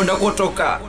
kuona kutoka